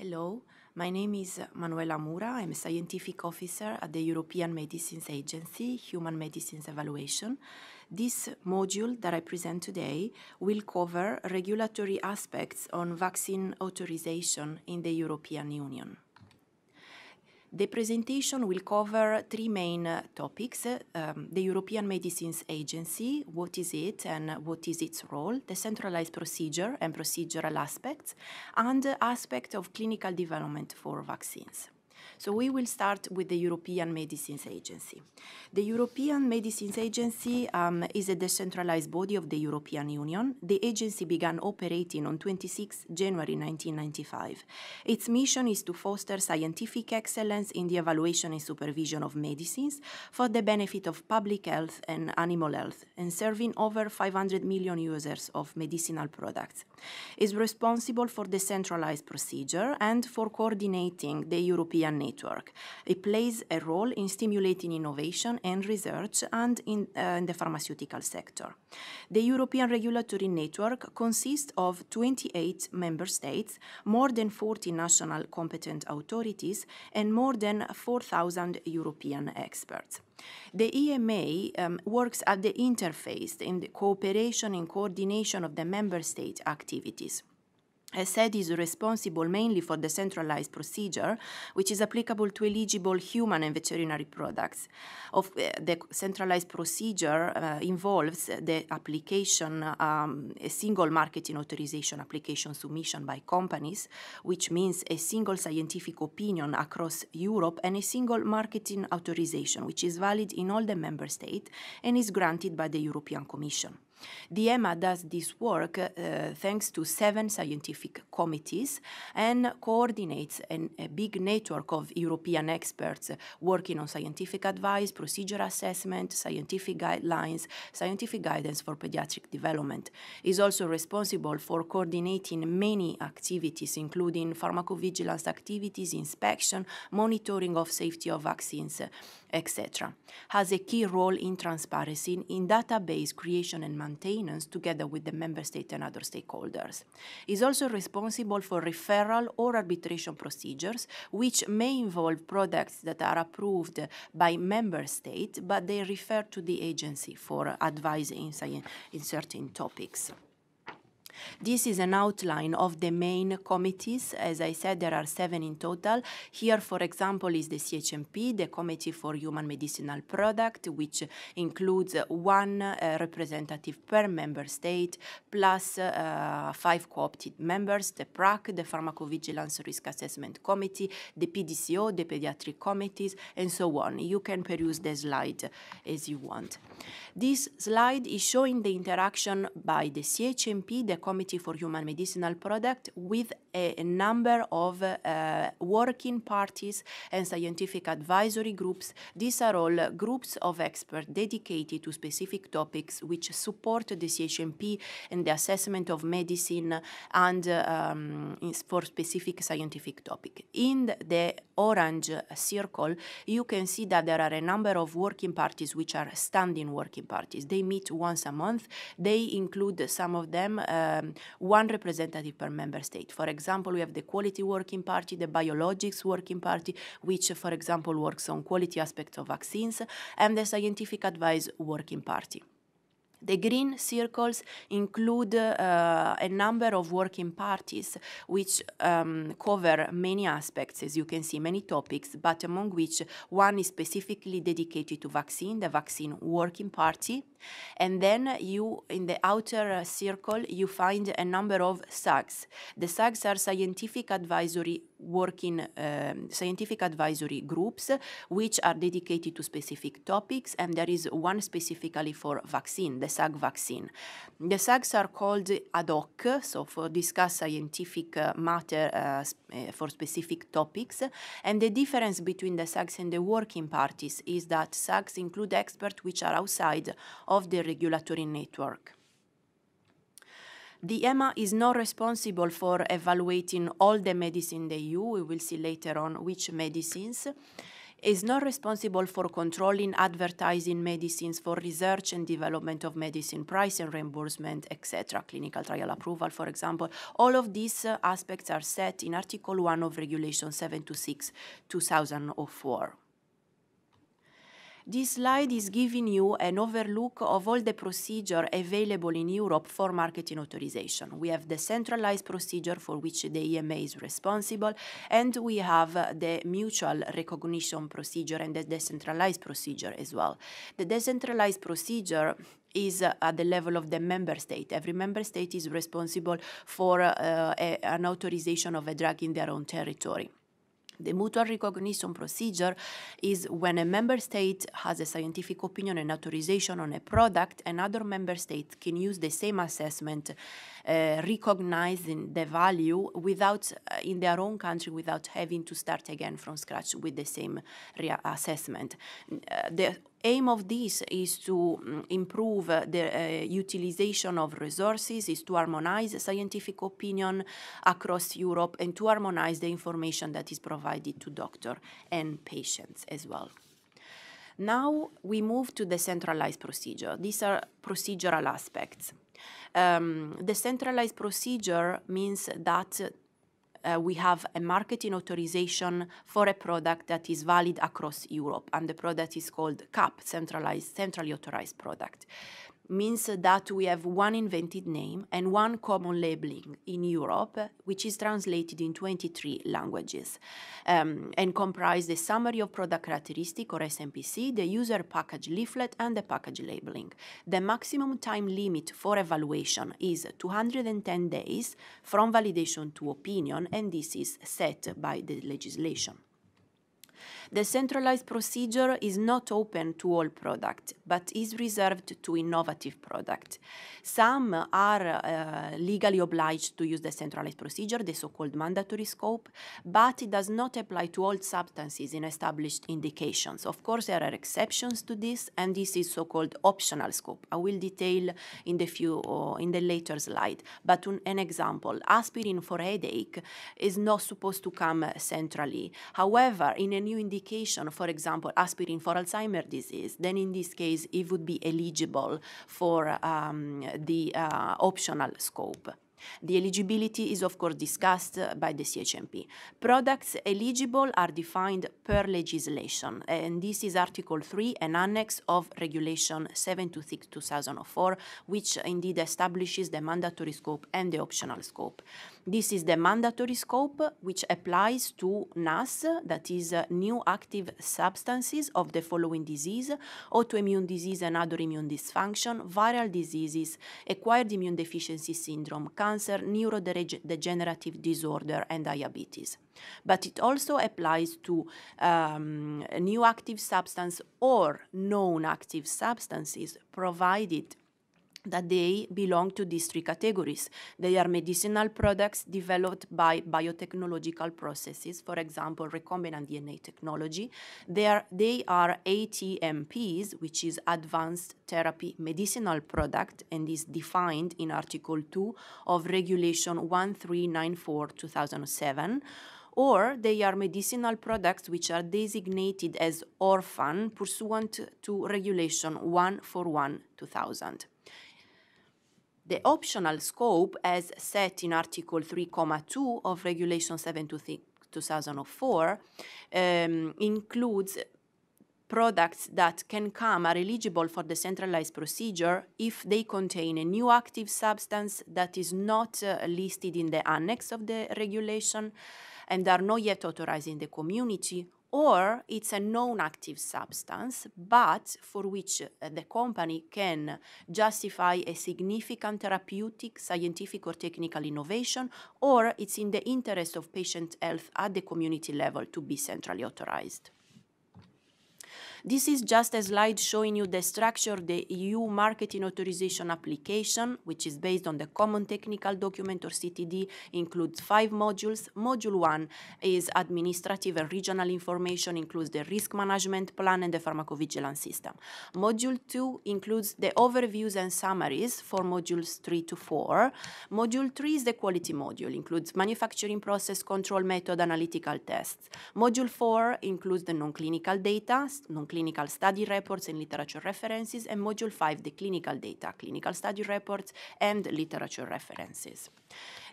Hello, my name is Manuela Mura. I'm a scientific officer at the European Medicines Agency, Human Medicines Evaluation. This module that I present today will cover regulatory aspects on vaccine authorization in the European Union. The presentation will cover three main uh, topics. Um, the European Medicines Agency, what is it and what is its role, the centralized procedure and procedural aspects, and aspect of clinical development for vaccines. So we will start with the European Medicines Agency. The European Medicines Agency um, is a decentralized body of the European Union. The agency began operating on 26 January 1995. Its mission is to foster scientific excellence in the evaluation and supervision of medicines for the benefit of public health and animal health, and serving over 500 million users of medicinal products. Is responsible for the centralized procedure and for coordinating the European network. It plays a role in stimulating innovation and research and in, uh, in the pharmaceutical sector. The European Regulatory Network consists of 28 member states, more than 40 national competent authorities, and more than 4,000 European experts. The EMA um, works at the interface in the cooperation and coordination of the member state activities. ESED is responsible mainly for the centralized procedure, which is applicable to eligible human and veterinary products. Of uh, the centralized procedure uh, involves the application, um, a single marketing authorization application submission by companies, which means a single scientific opinion across Europe and a single marketing authorization, which is valid in all the member states and is granted by the European Commission. The EMA does this work uh, thanks to seven scientific committees and coordinates an, a big network of European experts working on scientific advice, procedure assessment, scientific guidelines, scientific guidance for pediatric development. Is also responsible for coordinating many activities, including pharmacovigilance activities, inspection, monitoring of safety of vaccines, etc. Has a key role in transparency in database creation and maintenance together with the member state and other stakeholders. Is also responsible for referral or arbitration procedures, which may involve products that are approved by member state, but they refer to the agency for advice in, in certain topics. This is an outline of the main committees. As I said, there are seven in total. Here, for example, is the CHMP, the Committee for Human Medicinal Product, which includes one uh, representative per member state, plus uh, five co-opted members, the PRAC, the Pharmacovigilance Risk Assessment Committee, the PDCO, the Pediatric Committees, and so on. You can peruse the slide as you want. This slide is showing the interaction by the CHMP, the Committee for Human Medicinal Product, with a, number of uh, working parties and scientific advisory groups. These are all groups of experts dedicated to specific topics which support the CHMP and the assessment of medicine and um, for specific scientific topic. In the orange circle, you can see that there are a number of working parties which are standing working parties. They meet once a month. They include some of them um, one representative per member state. For example, we have the Quality Working Party, the Biologics Working Party, which, for example, works on quality aspects of vaccines, and the Scientific Advice Working Party. The green circles include uh, a number of working parties which um, cover many aspects, as you can see, many topics, but among which one is specifically dedicated to vaccine, the Vaccine Working Party. And then you, in the outer circle, you find a number of SAGs. The SAGs are scientific advisory working um, scientific advisory groups which are dedicated to specific topics and there is one specifically for vaccine the SAG vaccine the SAGs are called ad hoc so for discuss scientific uh, matter uh, uh, for specific topics and the difference between the SAGs and the working parties is that SAGs include experts which are outside of the regulatory network the EMA is not responsible for evaluating all the medicine in the EU. We will see later on which medicines. Is not responsible for controlling advertising medicines for research and development of medicine price and reimbursement etc clinical trial approval for example. All of these uh, aspects are set in article 1 of regulation 726 2004 this slide is giving you an overlook of all the procedure available in Europe for marketing authorization. We have the centralized procedure for which the EMA is responsible, and we have the mutual recognition procedure and the decentralized procedure as well. The decentralized procedure is at the level of the member state. Every member state is responsible for uh, a, an authorization of a drug in their own territory. The mutual recognition procedure is when a member state has a scientific opinion and authorization on a product, another member state can use the same assessment, uh, recognizing the value without, uh, in their own country, without having to start again from scratch with the same assessment. Uh, the aim of this is to um, improve the uh, utilization of resources, is to harmonize scientific opinion across Europe and to harmonize the information that is provided to doctor and patients as well. Now we move to the centralized procedure. These are procedural aspects. Um, the centralized procedure means that uh, we have a marketing authorization for a product that is valid across Europe, and the product is called CAP, centralized, centrally authorized product means that we have one invented name and one common labeling in Europe, which is translated in 23 languages um, and comprise the summary of product characteristic or SMPC, the user package leaflet, and the package labeling. The maximum time limit for evaluation is 210 days from validation to opinion, and this is set by the legislation. The centralized procedure is not open to all products, but is reserved to innovative products. Some are uh, legally obliged to use the centralized procedure, the so-called mandatory scope, but it does not apply to all substances in established indications. Of course, there are exceptions to this, and this is so-called optional scope. I will detail in the few uh, in the later slide. But an example, aspirin for headache is not supposed to come centrally. However, in a new indication indication, for example, aspirin for Alzheimer's disease, then in this case it would be eligible for um, the uh, optional scope. The eligibility is of course discussed by the CHMP. Products eligible are defined per legislation, and this is Article 3, an annex of Regulation 726-2004, which indeed establishes the mandatory scope and the optional scope. This is the mandatory scope, which applies to NAS, that is uh, new active substances of the following disease, autoimmune disease and other immune dysfunction, viral diseases, acquired immune deficiency syndrome, cancer, neurodegenerative disorder, and diabetes. But it also applies to um, new active substance or known active substances provided that they belong to these three categories. They are medicinal products developed by biotechnological processes, for example, recombinant DNA technology. They are, they are ATMPs, which is Advanced Therapy Medicinal Product, and is defined in Article 2 of Regulation 1394-2007 or they are medicinal products which are designated as orphan pursuant to Regulation 141-2000. The optional scope, as set in Article 3.2 of Regulation 7-2004, um, includes products that can come are eligible for the centralized procedure if they contain a new active substance that is not uh, listed in the annex of the regulation and are not yet authorized in the community or it's a known active substance, but for which uh, the company can justify a significant therapeutic, scientific, or technical innovation, or it's in the interest of patient health at the community level to be centrally authorized. This is just a slide showing you the structure of the EU marketing authorization application, which is based on the Common Technical Document or CTD, includes five modules. Module one is administrative and regional information, includes the risk management plan and the pharmacovigilance system. Module two includes the overviews and summaries for modules three to four. Module three is the quality module, includes manufacturing process control method analytical tests. Module four includes the non-clinical data, non-clinical study reports and literature references, and Module 5, the clinical data, clinical study reports and literature references.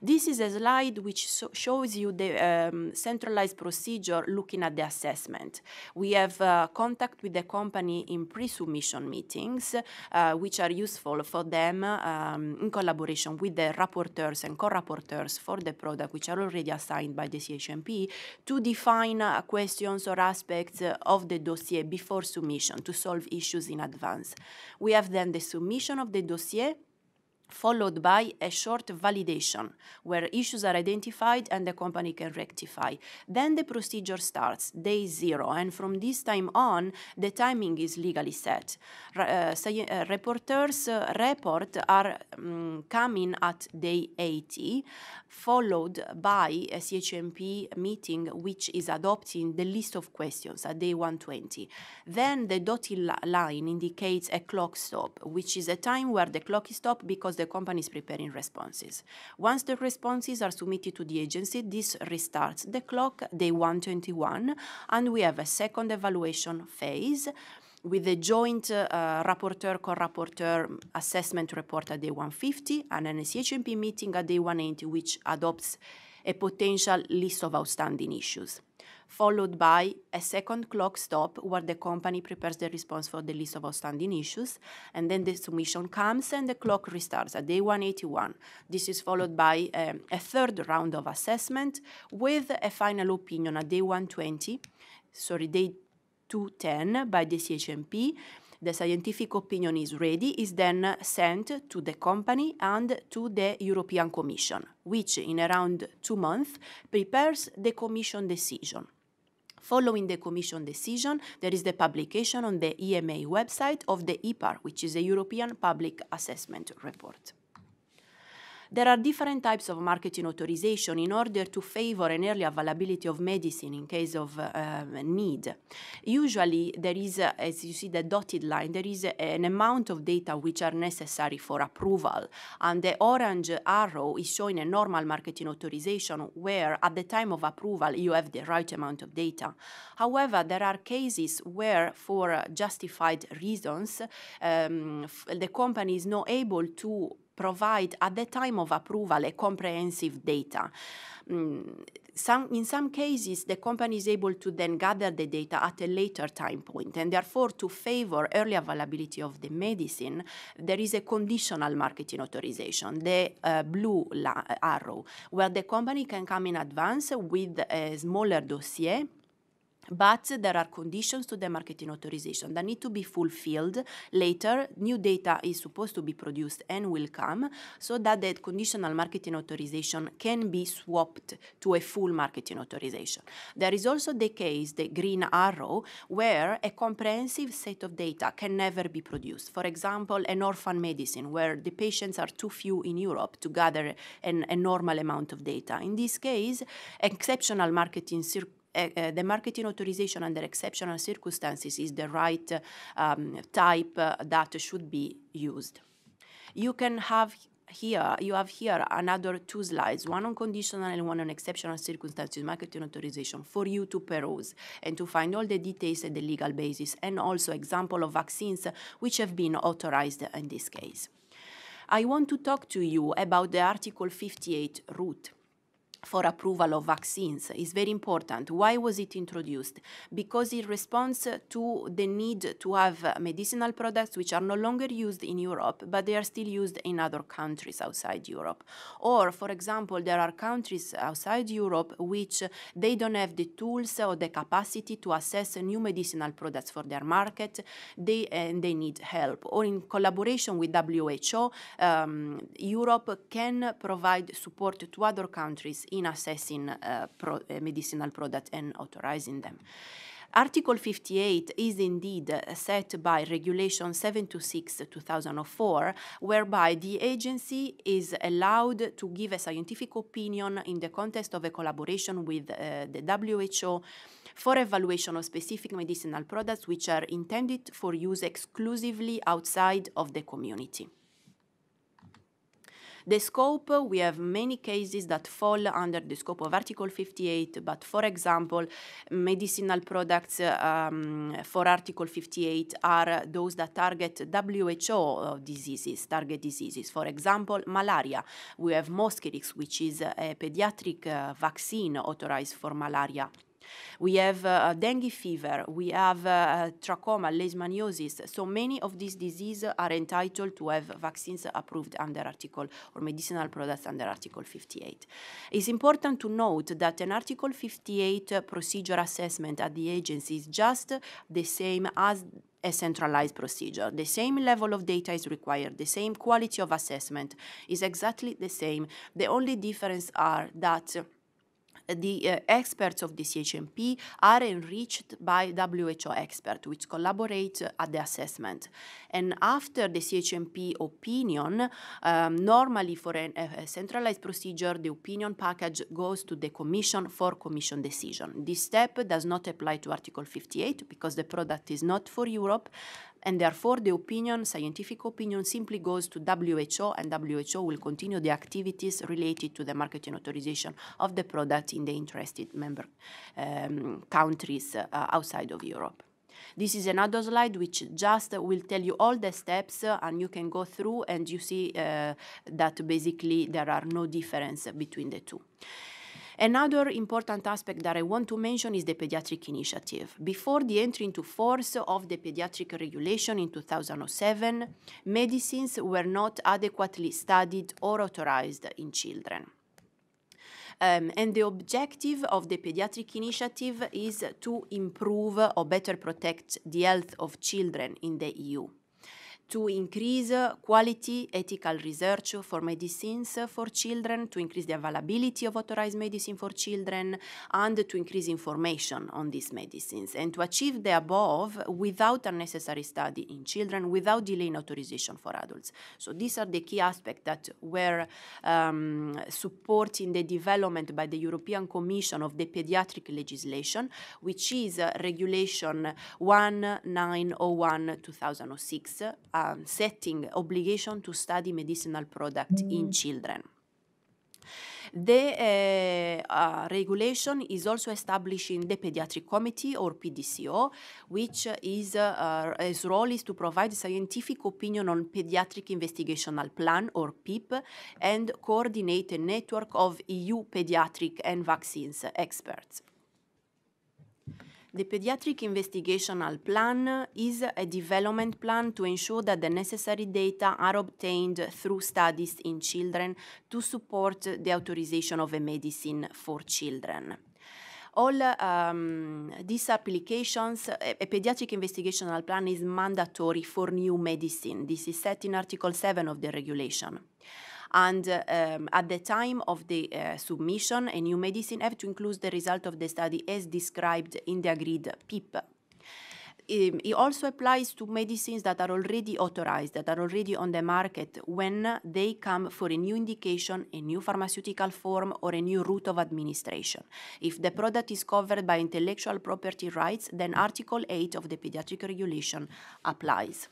This is a slide which so shows you the um, centralized procedure looking at the assessment. We have uh, contact with the company in pre-submission meetings, uh, which are useful for them um, in collaboration with the rapporteurs and co-rapporteurs for the product, which are already assigned by the CHMP, to define uh, questions or aspects of the dossier before submission to solve issues in advance. We have then the submission of the dossier followed by a short validation where issues are identified and the company can rectify. Then the procedure starts, day zero, and from this time on, the timing is legally set. Uh, uh, rapporteurs' uh, report are um, coming at day 80, followed by a CHMP meeting which is adopting the list of questions at day 120. Then the dotted line indicates a clock stop, which is a time where the clock is stopped because the company is preparing responses. Once the responses are submitted to the agency, this restarts the clock day 121, and we have a second evaluation phase with a joint uh, rapporteur co-rapporteur assessment report at day 150 and an CHMP meeting at day 180 which adopts a potential list of outstanding issues followed by a second clock stop where the company prepares the response for the list of outstanding issues, and then the submission comes and the clock restarts at day 181. This is followed by um, a third round of assessment with a final opinion at day 120, sorry, day 210 by the CHMP. The scientific opinion is ready, is then sent to the company and to the European Commission, which in around two months prepares the Commission decision. Following the Commission decision, there is the publication on the EMA website of the EPAR, which is a European Public Assessment Report. There are different types of marketing authorization in order to favor an early availability of medicine in case of uh, need. Usually, there is, uh, as you see the dotted line, there is an amount of data which are necessary for approval. And the orange arrow is showing a normal marketing authorization where at the time of approval you have the right amount of data. However, there are cases where, for justified reasons, um, the company is not able to provide at the time of approval a comprehensive data. Mm, some, in some cases, the company is able to then gather the data at a later time point, and therefore, to favor early availability of the medicine, there is a conditional marketing authorization, the uh, blue arrow, where the company can come in advance with a smaller dossier but there are conditions to the marketing authorization that need to be fulfilled later. New data is supposed to be produced and will come so that the conditional marketing authorization can be swapped to a full marketing authorization. There is also the case, the green arrow, where a comprehensive set of data can never be produced. For example, an orphan medicine where the patients are too few in Europe to gather an, a normal amount of data. In this case, exceptional marketing the marketing authorization under exceptional circumstances is the right um, type uh, that should be used. You can have here, you have here another two slides, one on conditional and one on exceptional circumstances, marketing authorization for you to peruse and to find all the details and the legal basis and also example of vaccines which have been authorized in this case. I want to talk to you about the Article 58 route for approval of vaccines is very important. Why was it introduced? Because it responds to the need to have medicinal products which are no longer used in Europe, but they are still used in other countries outside Europe. Or, for example, there are countries outside Europe which they don't have the tools or the capacity to assess new medicinal products for their market, they, and they need help. Or in collaboration with WHO, um, Europe can provide support to other countries in assessing uh, pro uh, medicinal products and authorizing them. Article 58 is indeed set by Regulation 726 2004, whereby the agency is allowed to give a scientific opinion in the context of a collaboration with uh, the WHO for evaluation of specific medicinal products which are intended for use exclusively outside of the community. The scope, we have many cases that fall under the scope of Article 58, but for example, medicinal products um, for Article 58 are those that target WHO diseases, target diseases. For example, malaria. We have Mosquirix, which is a pediatric uh, vaccine authorized for malaria. We have uh, dengue fever, we have uh, trachoma, leishmaniosis. So many of these diseases are entitled to have vaccines approved under Article or medicinal products under Article 58. It's important to note that an Article 58 procedure assessment at the agency is just the same as a centralized procedure. The same level of data is required, the same quality of assessment is exactly the same. The only difference are that the uh, experts of the CHMP are enriched by WHO experts, which collaborate at the assessment. And after the CHMP opinion, um, normally for an, a centralized procedure, the opinion package goes to the Commission for Commission decision. This step does not apply to Article 58 because the product is not for Europe, and therefore the opinion, scientific opinion, simply goes to WHO, and WHO will continue the activities related to the marketing authorization of the product in the interested member um, countries uh, outside of Europe. This is another slide which just will tell you all the steps uh, and you can go through and you see uh, that basically there are no difference between the two. Another important aspect that I want to mention is the pediatric initiative. Before the entry into force of the pediatric regulation in 2007, medicines were not adequately studied or authorized in children. Um, and the objective of the pediatric initiative is to improve or better protect the health of children in the EU to increase quality ethical research for medicines for children, to increase the availability of authorized medicine for children, and to increase information on these medicines, and to achieve the above without unnecessary study in children, without delaying authorization for adults. So these are the key aspects that were um, supporting the development by the European Commission of the pediatric legislation, which is uh, Regulation 1901-2006, um, setting obligation to study medicinal product in children. The uh, uh, regulation is also establishing the Pediatric Committee or PDCO, which is uh, its role is to provide scientific opinion on pediatric investigational plan or PIP and coordinate a network of EU pediatric and vaccines experts. The Pediatric Investigational Plan is a development plan to ensure that the necessary data are obtained through studies in children to support the authorization of a medicine for children all um, these applications, a, a, pediatric investigational plan is mandatory for new medicine. This is set in Article 7 of the regulation. And um, at the time of the uh, submission, a new medicine have to include the result of the study as described in the agreed PIP um, it also applies to medicines that are already authorized, that are already on the market when they come for a new indication, a new pharmaceutical form, or a new route of administration. If the product is covered by intellectual property rights, then Article 8 of the pediatric regulation applies.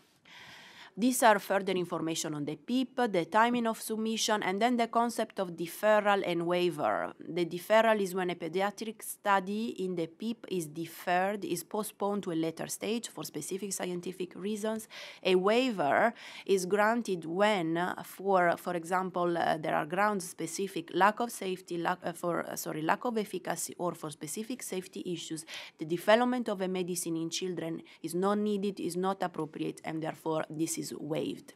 These are further information on the PIP, the timing of submission, and then the concept of deferral and waiver. The deferral is when a pediatric study in the PIP is deferred, is postponed to a later stage for specific scientific reasons. A waiver is granted when, for for example, uh, there are grounds specific lack of safety, lack, uh, for uh, sorry, lack of efficacy, or for specific safety issues. The development of a medicine in children is not needed, is not appropriate, and therefore this is is waived.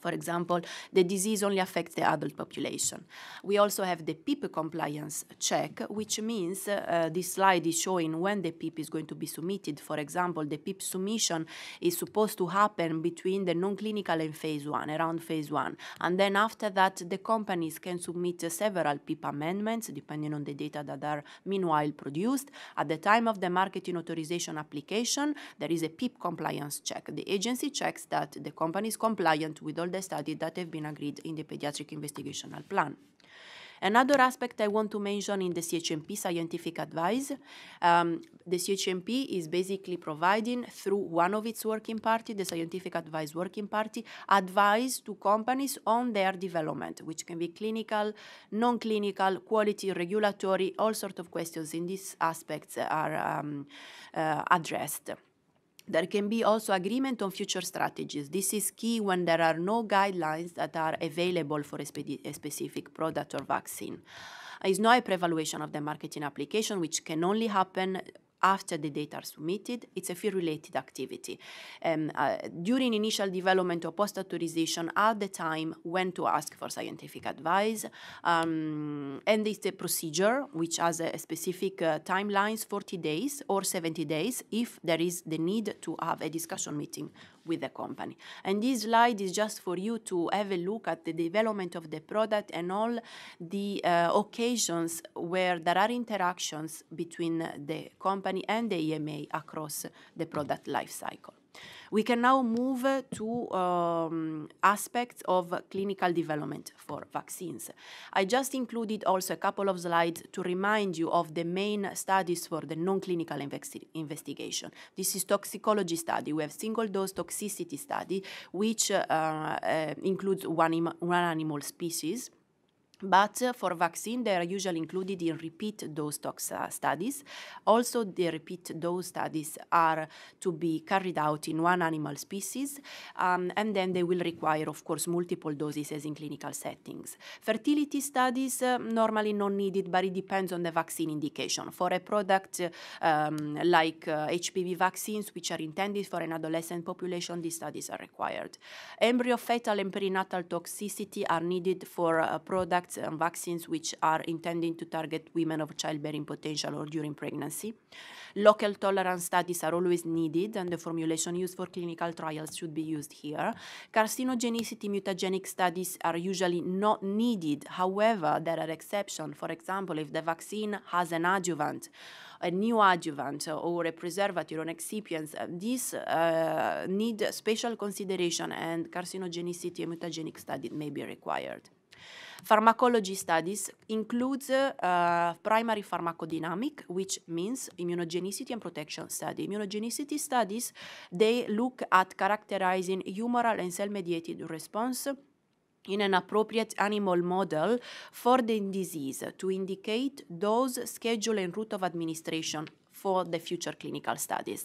For example, the disease only affects the adult population. We also have the PIP compliance check, which means uh, this slide is showing when the PIP is going to be submitted. For example, the PIP submission is supposed to happen between the non-clinical and phase one, around phase one. And then after that, the companies can submit uh, several PIP amendments, depending on the data that are meanwhile produced. At the time of the marketing authorization application, there is a PIP compliance check. The agency checks that the company is compliant with all the studies that have been agreed in the pediatric investigational plan. Another aspect I want to mention in the CHMP scientific advice, um, the CHMP is basically providing through one of its working party, the scientific advice working party, advice to companies on their development, which can be clinical, non-clinical, quality, regulatory, all sorts of questions in these aspects are um, uh, addressed. There can be also agreement on future strategies. This is key when there are no guidelines that are available for a, spe a specific product or vaccine. There is no evaluation of the marketing application, which can only happen after the data are submitted. It's a field-related activity. Um, uh, during initial development or post-authorization, at the time when to ask for scientific advice, um, and it's a procedure which has a, a specific uh, timelines, 40 days or 70 days, if there is the need to have a discussion meeting with the company. And this slide is just for you to have a look at the development of the product and all the uh, occasions where there are interactions between the company and the EMA across the product life cycle. We can now move to um, aspects of clinical development for vaccines. I just included also a couple of slides to remind you of the main studies for the non-clinical investi investigation. This is toxicology study. We have single-dose toxicity study, which uh, uh, includes one, one animal species but uh, for vaccine, they are usually included in repeat dose tox uh, studies. Also, the repeat dose studies are to be carried out in one animal species, um, and then they will require, of course, multiple doses as in clinical settings. Fertility studies uh, normally not needed, but it depends on the vaccine indication. For a product um, like HPV uh, vaccines, which are intended for an adolescent population, these studies are required. Embryo fetal and perinatal toxicity are needed for a products products and vaccines which are intended to target women of childbearing potential or during pregnancy. Local tolerance studies are always needed and the formulation used for clinical trials should be used here. Carcinogenicity mutagenic studies are usually not needed. However, there are exceptions. For example, if the vaccine has an adjuvant, a new adjuvant or a preservative or an excipient, uh, these uh, need special consideration and carcinogenicity and mutagenic study may be required. Pharmacology studies includes uh, primary pharmacodynamic, which means immunogenicity and protection study. Immunogenicity studies, they look at characterizing humoral and cell-mediated response in an appropriate animal model for the disease to indicate dose, schedule, and route of administration for the future clinical studies.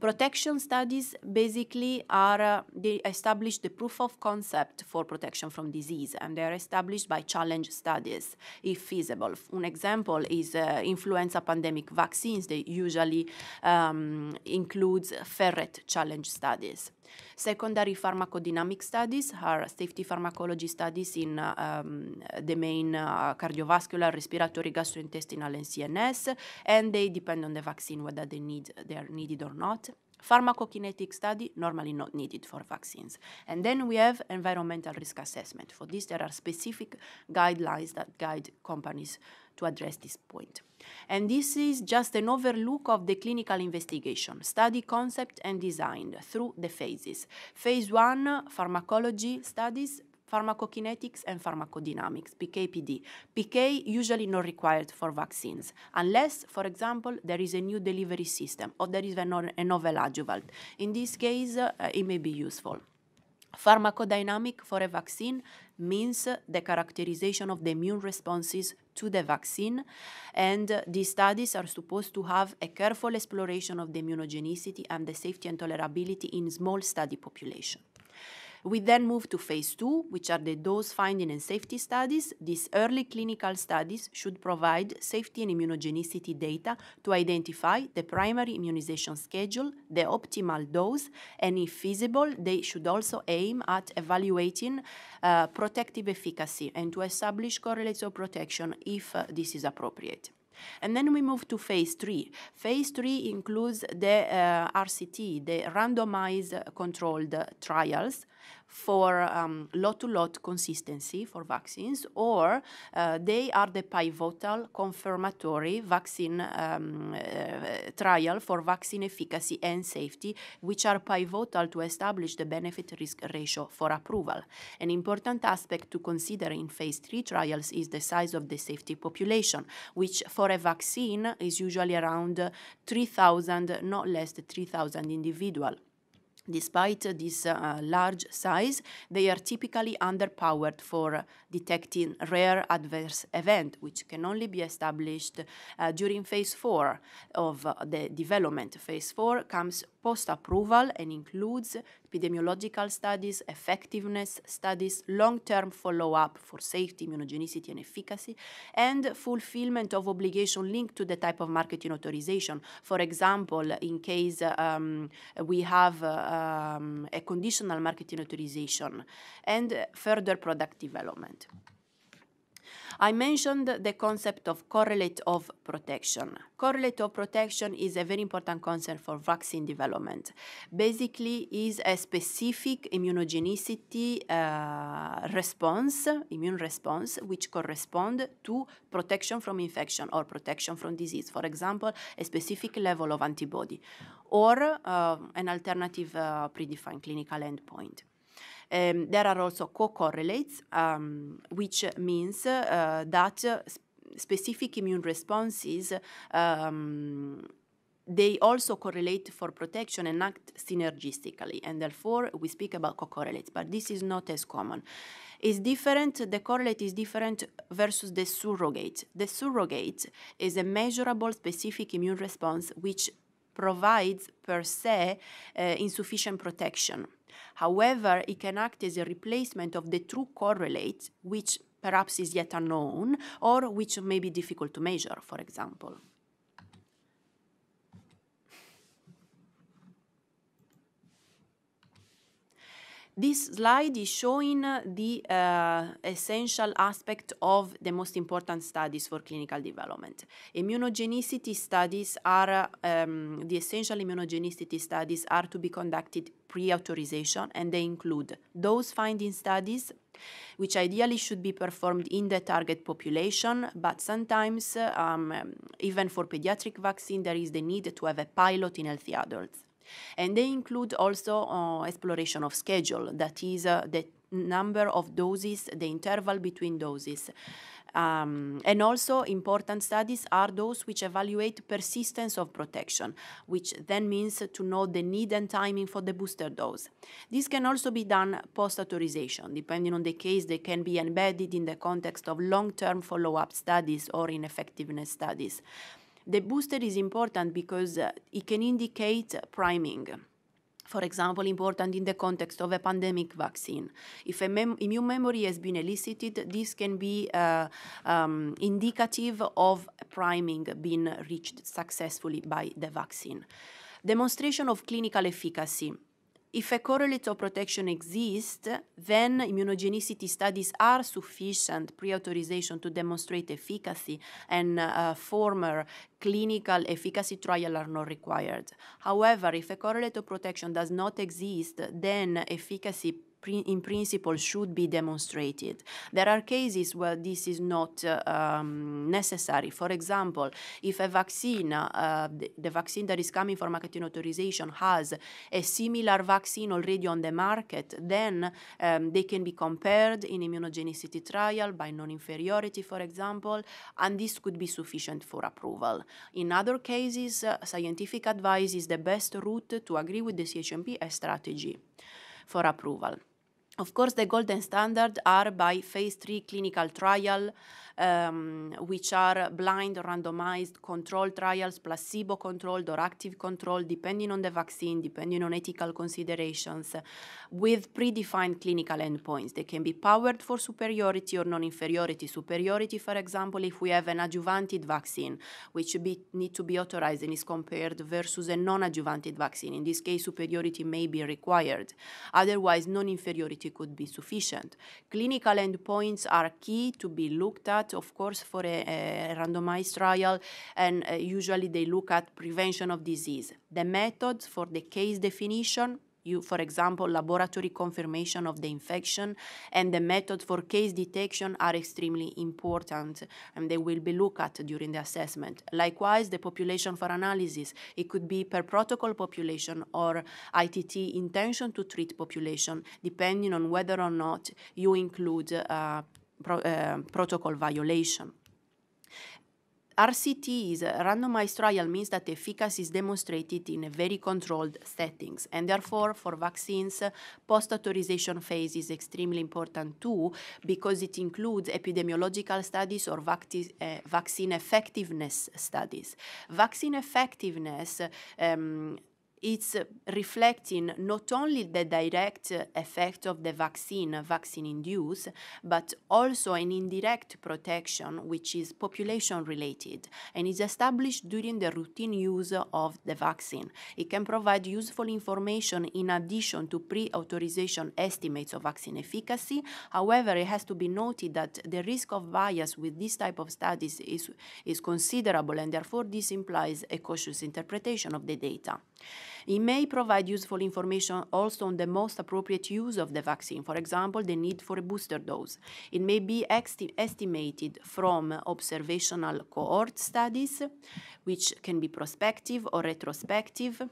Protection studies basically are, uh, they establish the proof of concept for protection from disease and they are established by challenge studies if feasible. An example is uh, influenza pandemic vaccines. They usually um, includes ferret challenge studies. Secondary pharmacodynamic studies are safety pharmacology studies in um, the main uh, cardiovascular, respiratory, gastrointestinal, and CNS, and they depend on the vaccine whether they need they are needed or not. Pharmacokinetic study, normally not needed for vaccines. And then we have environmental risk assessment. For this, there are specific guidelines that guide companies to address this point. And this is just an overlook of the clinical investigation, study concept and design through the phases. Phase one, pharmacology studies, pharmacokinetics and pharmacodynamics, PK-PD. PK usually not required for vaccines, unless, for example, there is a new delivery system or there is a, novel adjuvant. In this case, uh, it may be useful. Pharmacodynamic for a vaccine means the characterization of the immune responses to the vaccine, and uh, these studies are supposed to have a careful exploration of the immunogenicity and the safety and tolerability in small study population. We then move to phase two, which are the dose finding and safety studies. These early clinical studies should provide safety and immunogenicity data to identify the primary immunization schedule, the optimal dose, and if feasible, they should also aim at evaluating uh, protective efficacy and to establish correlates of protection if uh, this is appropriate. And then we move to phase three. Phase three includes the uh, RCT, the randomized controlled trials for um, lot-to-lot consistency for vaccines, or uh, they are the pivotal confirmatory vaccine um, uh, trial for vaccine efficacy and safety, which are pivotal to establish the benefit-risk ratio for approval. An important aspect to consider in phase three trials is the size of the safety population, which for a vaccine is usually around 3,000, not less than 3,000 individuals. Despite this uh, large size, they are typically underpowered for detecting rare adverse event, which can only be established uh, during phase four of uh, the development. Phase four comes post-approval and includes epidemiological studies, effectiveness studies, long-term follow-up for safety, immunogenicity, and efficacy, and fulfillment of obligation linked to the type of marketing authorization. For example, in case um, we have um, a conditional marketing authorization and further product development. I mentioned the concept of correlate of protection. Correlate of protection is a very important concept for vaccine development. Basically, is a specific immunogenicity uh, response, immune response, which correspond to protection from infection or protection from disease. For example, a specific level of antibody or uh, an alternative uh, predefined clinical endpoint. Um, there are also co-correlates, um, which means uh, that specific immune responses um, they also correlate for protection and act synergistically, and therefore we speak about co-correlates, but this is not as common. Is different, the correlate is different versus the surrogate. The surrogate is a measurable specific immune response which provides per se uh, insufficient protection. However, it can act as a replacement of the true correlate, which perhaps is yet unknown or which may be difficult to measure, for example. This slide is showing the uh, essential aspect of the most important studies for clinical development. Immunogenicity studies are, um, the essential immunogenicity studies are to be conducted pre-authorization and they include dose finding studies, which ideally should be performed in the target population, but sometimes, um, even for pediatric vaccine, there is the need to have a pilot in healthy adults. And they include also uh, exploration of schedule, that is uh, the number of doses, the interval between doses. Um, and also important studies are those which evaluate persistence of protection, which then means to know the need and timing for the booster dose. This can also be done post-authorization. Depending on the case, they can be embedded in the context of long-term follow-up studies or in effectiveness studies. The booster is important because uh, it can indicate priming. For example, important in the context of a pandemic vaccine. If a mem immune memory has been elicited, this can be uh, um, indicative of priming being reached successfully by the vaccine. Demonstration of clinical efficacy if a correlate of protection exists, then immunogenicity studies are sufficient pre-authorization to demonstrate efficacy and uh, former clinical efficacy trial are not required. However, if a correlate of protection does not exist, then efficacy in principle should be demonstrated. There are cases where this is not uh, um, necessary. For example, if a vaccine, uh, the, the, vaccine that is coming for marketing authorization has a similar vaccine already on the market, then um, they can be compared in immunogenicity trial by non-inferiority, for example, and this could be sufficient for approval. In other cases, uh, scientific advice is the best route to agree with the CHMP strategy for approval. Of course, the golden standard are by phase three clinical trial um, which are blind, randomized, controlled trials, placebo controlled or active controlled, depending on the vaccine, depending on ethical considerations, with predefined clinical endpoints. They can be powered for superiority or non inferiority. Superiority, for example, if we have an adjuvanted vaccine, which be, need to be authorized and is compared versus a non adjuvanted vaccine. In this case, superiority may be required. Otherwise, non inferiority could be sufficient. Clinical endpoints are key to be looked at that, of course, for a, a randomized trial, and uh, usually they look at prevention of disease. The methods for the case definition you, for example, laboratory confirmation of the infection and the method for case detection are extremely important and they will be looked at during the assessment. Likewise, the population for analysis, it could be per protocol population or ITT intention to treat population, depending on whether or not you include uh, pro, uh, protocol violation. RCT is a randomized trial means that efficacy is demonstrated in a very controlled settings and therefore for vaccines post-authorization phase is extremely important too because it includes epidemiological studies or vac uh, vaccine effectiveness studies. Vaccine effectiveness um, it's reflecting not only the direct effect of the vaccine, vaccine induced, but also an indirect protection, which is population related and is established during the routine use of the vaccine. It can provide useful information in addition to pre authorization estimates of vaccine efficacy. However, it has to be noted that the risk of bias with this type of studies is, is considerable, and therefore, this implies a cautious interpretation of the data. It may provide useful information also on the most appropriate use of the vaccine, for example, the need for a booster dose. It may be estimated from observational cohort studies, which can be prospective or retrospective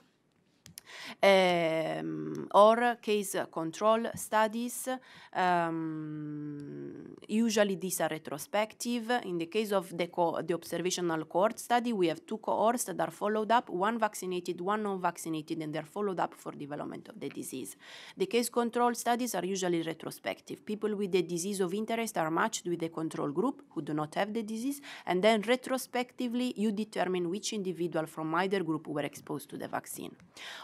um, or case control studies. Um, usually these are retrospective. In the case of the, the observational cohort study, we have two cohorts that are followed up, one vaccinated, one non-vaccinated, and they're followed up for development of the disease. The case control studies are usually retrospective. People with the disease of interest are matched with the control group who do not have the disease, and then retrospectively you determine which individual from either group were exposed to the vaccine.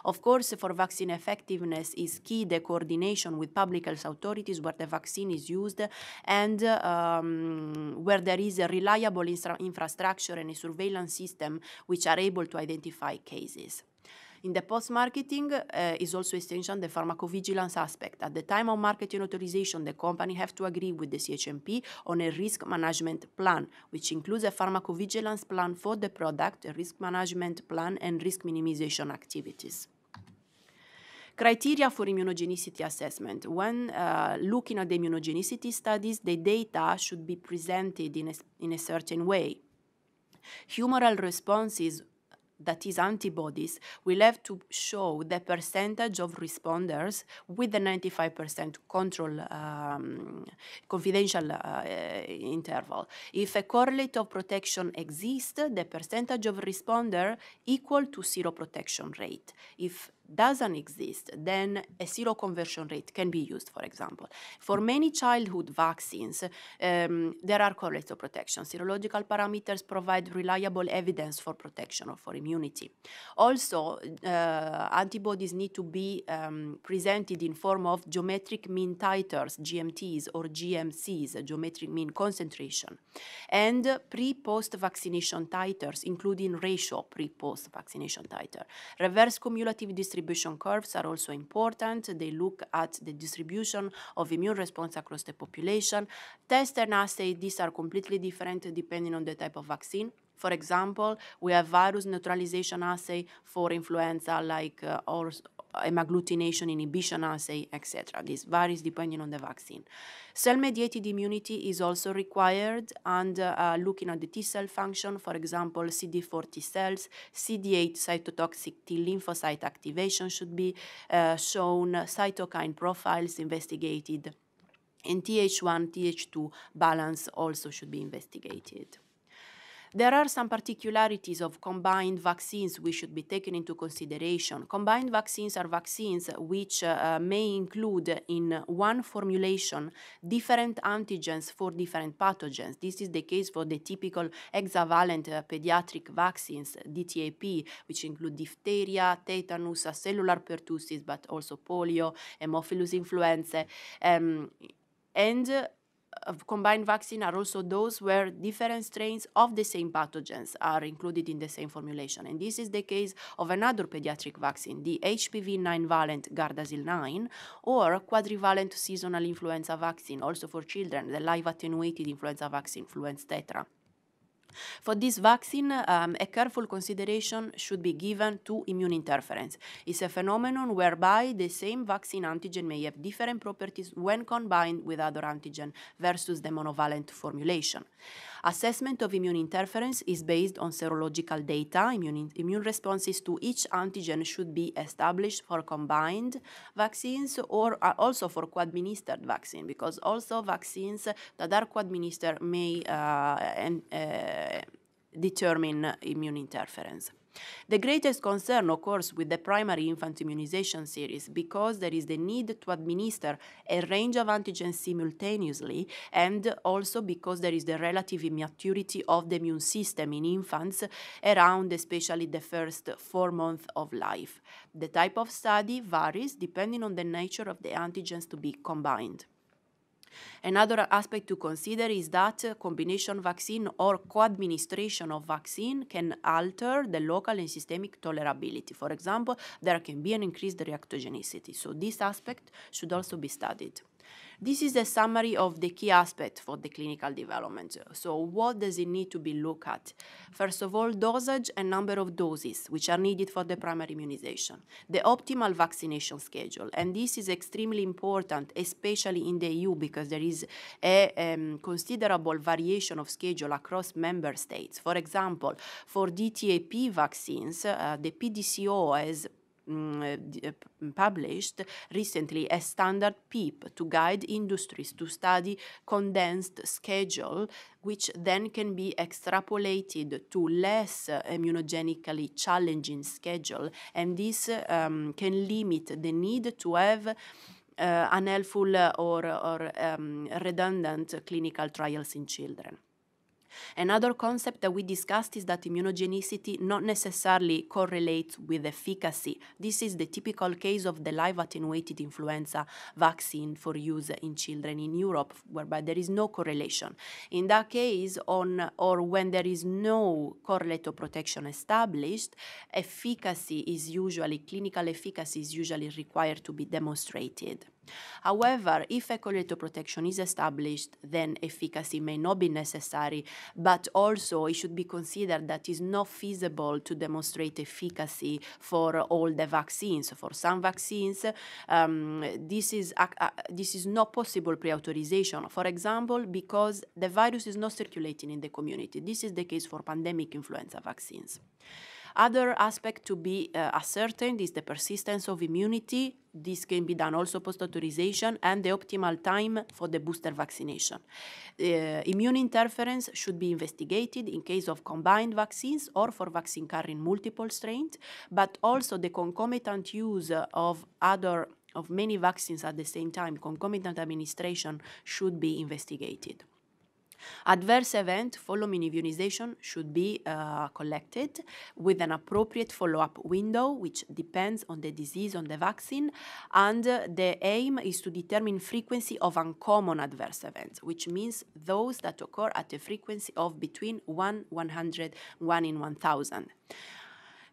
Of of course, for vaccine effectiveness is key the coordination with public health authorities where the vaccine is used and um, where there is a reliable infrastructure and a surveillance system which are able to identify cases. In the post-marketing uh, is also essential the pharmacovigilance aspect. At the time of marketing authorization, the company have to agree with the CHMP on a risk management plan, which includes a pharmacovigilance plan for the product, a risk management plan, and risk minimization activities. Criteria for immunogenicity assessment. When uh, looking at the immunogenicity studies, the data should be presented in a, in a certain way. Humoral responses that is antibodies, will have to show the percentage of responders with the 95% control um, confidential uh, interval. If a correlate of protection exists, the percentage of responder equal to seroprotection rate. If doesn't exist, then a seroconversion rate can be used, for example. For many childhood vaccines, um, there are correlates of protection. Serological parameters provide reliable evidence for protection or for immunity. Also, uh, antibodies need to be um, presented in form of geometric mean titers, GMTs, or GMCs, geometric mean concentration, and pre-post vaccination titers, including ratio pre-post vaccination titer. Reverse cumulative distribution distribution curves are also important. They look at the distribution of immune response across the population. Test and assay, these are completely different depending on the type of vaccine. For example, we have virus neutralization assay for influenza like uh, or hemagglutination inhibition assay, etc. This varies depending on the vaccine. Cell-mediated immunity is also required and uh, looking at the T cell function, for example, CD40 T cells, CD8 cytotoxic T lymphocyte activation should be uh, shown, cytokine profiles investigated, and Th1, Th2 balance also should be investigated. There are some particularities of combined vaccines we should be taken into consideration. Combined vaccines are vaccines which uh, may include in one formulation different antigens for different pathogens. This is the case for the typical hexavalent uh, pediatric vaccines, DTaP, which include diphtheria, tetanus, cellular pertussis, but also polio, Haemophilus influenzae, um, and of combined vaccine are also those where different strains of the same pathogens are included in the same formulation. And this is the case of another pediatric vaccine, the HPV 9 valent Gardasil 9, or quadrivalent seasonal influenza vaccine, also for children, the live attenuated influenza vaccine, Fluenz Tetra. For this vaccine, um, a careful consideration should be given to immune interference. It's a phenomenon whereby the same vaccine antigen may have different properties when combined with other antigen versus the monovalent formulation. Assessment of immune interference is based on serological data. Immune, immune responses to each antigen should be established for combined vaccines or uh, also for co-administered vaccine because also vaccines that are co-administered may uh, uh, determine immune interference. The greatest concern occurs with the primary infant immunization series because there is the need to administer a range of antigens simultaneously and also because there is the relative immaturity of the immune system in infants around especially the first four months of life. The type of study varies depending on the nature of the antigens to be combined. Another aspect to consider is that combination vaccine or co-administration of vaccine can alter the local and systemic tolerability. For example, there can be an increased reactogenicity. So this aspect should also be studied. This is a summary of the key aspects for the clinical development. So what does it need to be looked at? First of all, dosage and number of doses which are needed for the primary immunization, the optimal vaccination schedule, and this is extremely important, especially in the EU because there is a um, considerable variation of schedule across member states. For example, for DTaP vaccines, uh, the PDCO has published recently a standard PIP to guide industries to study condensed schedule, which then can be extrapolated to less immunogenically challenging schedule, and this um, can limit the need to have uh, unhelpful or, or um, redundant clinical trials in children. Another concept that we discussed is that immunogenicity not necessarily correlates with efficacy. This is the typical case of the live attenuated influenza vaccine for use in children in Europe, whereby there is no correlation. In that case, on or when there is no correlate of protection established, efficacy is usually clinical efficacy is usually required to be demonstrated. However, if a correlative protection is established, then efficacy may not be necessary, but also it should be considered that it's not feasible to demonstrate efficacy for all the vaccines. For some vaccines, um, this, is, uh, uh, this is not possible pre-authorization. For example, because the virus is not circulating in the community. This is the case for pandemic influenza vaccines. Other aspect to be uh, ascertained is the persistence of immunity. This can be done also post-authorization and the optimal time for the booster vaccination. Uh, immune interference should be investigated in case of combined vaccines or for vaccine carrying multiple strains, but also the concomitant use of other of many vaccines at the same time, concomitant administration should be investigated. Adverse event following immunization should be uh, collected with an appropriate follow-up window, which depends on the disease on the vaccine, and uh, the aim is to determine frequency of uncommon adverse events, which means those that occur at a frequency of between 1 100, 1 in 1000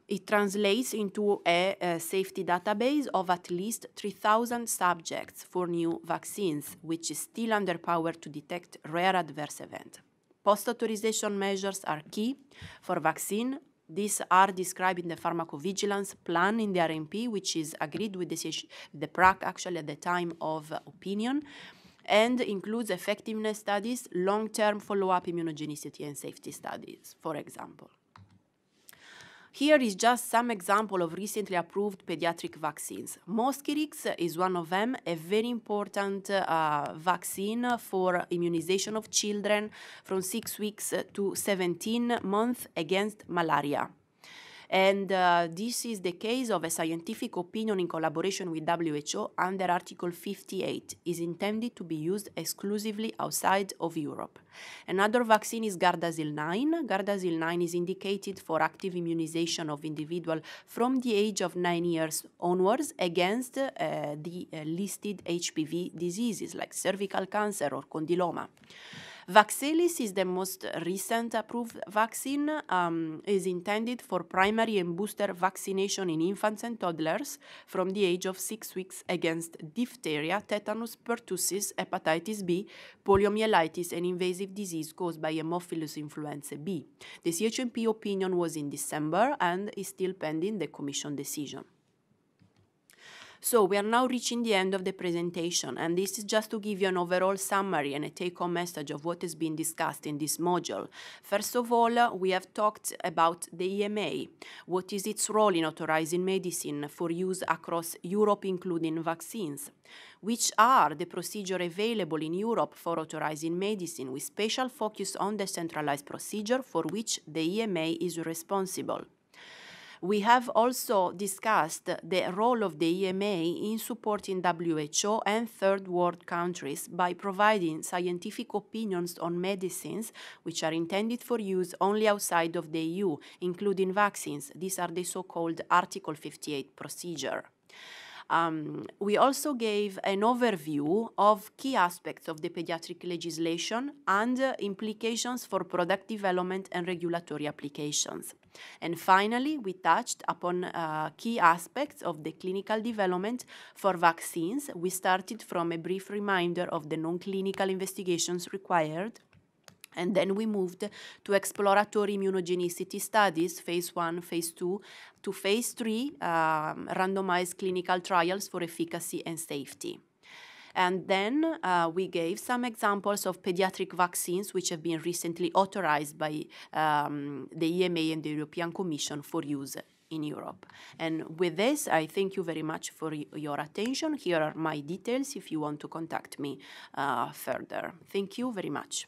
it translates into a, a, safety database of at least 3,000 subjects for new vaccines, which is still underpowered to detect rare adverse events. Post-authorization measures are key for vaccine. These are described in the pharmacovigilance plan in the RMP, which is agreed with the, the PRAC actually at the time of opinion, and includes effectiveness studies, long-term follow-up immunogenicity and safety studies, for example. Here is just some example of recently approved pediatric vaccines. Mosquirix is one of them, a very important uh, vaccine for immunization of children from 6 weeks to 17 months against malaria. And uh, this is the case of a scientific opinion in collaboration with WHO under Article 58, is intended to be used exclusively outside of Europe. Another vaccine is Gardasil 9. Gardasil 9 is indicated for active immunization of individual from the age of 9 years onwards against uh, the uh, listed HPV diseases like cervical cancer or condyloma. Vaxelis is the most recent approved vaccine, um, is intended for primary and booster vaccination in infants and toddlers from the age of six weeks against diphtheria, tetanus, pertussis, hepatitis B, poliomyelitis, and invasive disease caused by Haemophilus influenzae B. The CHMP opinion was in December and is still pending the Commission decision. So we are now reaching the end of the presentation, and this is just to give you an overall summary and a take-home message of what has been discussed in this module. First of all, we have talked about the EMA. What is its role in authorizing medicine for use across Europe, including vaccines? Which are the procedure available in Europe for authorizing medicine with special focus on the centralized procedure for which the EMA is responsible? We have also discussed the role of the EMA in supporting WHO and third world countries by providing scientific opinions on medicines which are intended for use only outside of the EU, including vaccines. These are the so-called Article 58 procedure. Um, we also gave an overview of key aspects of the pediatric legislation and uh, implications for product development and regulatory applications. And finally, we touched upon uh, key aspects of the clinical development for vaccines. We started from a brief reminder of the non-clinical investigations required and then we moved to exploratory immunogenicity studies, phase one, phase two, to phase three, um, randomized clinical trials for efficacy and safety. And then uh, we gave some examples of pediatric vaccines which have been recently authorized by um, the EMA and the European Commission for use in Europe. And with this, I thank you very much for your attention. Here are my details if you want to contact me uh, further. Thank you very much.